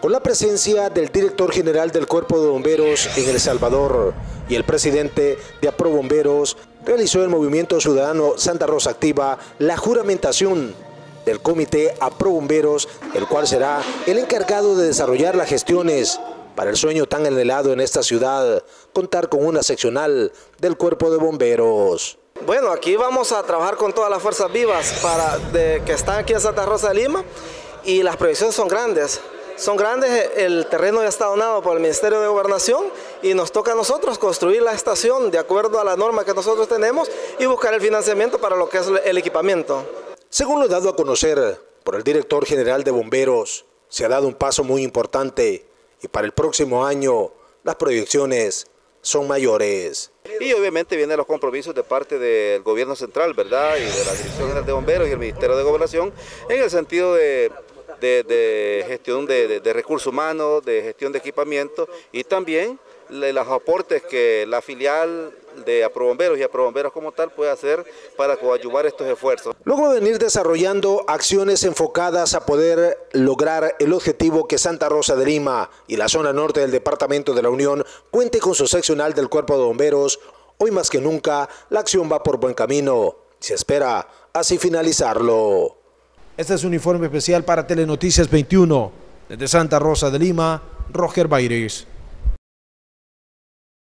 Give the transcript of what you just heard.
con la presencia del director general del Cuerpo de Bomberos en El Salvador y el presidente de Aprobomberos, realizó el Movimiento Ciudadano Santa Rosa Activa la juramentación del Comité Aprobomberos, el cual será el encargado de desarrollar las gestiones para el sueño tan anhelado en esta ciudad, contar con una seccional del Cuerpo de Bomberos. Bueno, aquí vamos a trabajar con todas las fuerzas vivas para, que están aquí en Santa Rosa de Lima y las proyecciones son grandes son grandes, el terreno ya está donado por el Ministerio de Gobernación y nos toca a nosotros construir la estación de acuerdo a la norma que nosotros tenemos y buscar el financiamiento para lo que es el equipamiento. Según lo dado a conocer por el director general de bomberos, se ha dado un paso muy importante y para el próximo año las proyecciones son mayores. Y obviamente vienen los compromisos de parte del gobierno central, ¿verdad? Y de la Dirección General de Bomberos y el Ministerio de Gobernación en el sentido de de, gestión de, recursos humanos, de gestión de equipamiento y también los aportes que la filial de Aprobomberos y Aprobomberos como tal puede hacer para coadyuvar estos esfuerzos. Luego de venir desarrollando acciones enfocadas a poder lograr el objetivo que Santa Rosa de Lima y la zona norte del Departamento de la Unión cuente con su seccional del Cuerpo de Bomberos, hoy más que nunca la acción va por buen camino. Se espera así finalizarlo. Este es un informe especial para Telenoticias 21. Desde Santa Rosa de Lima, Roger Baires.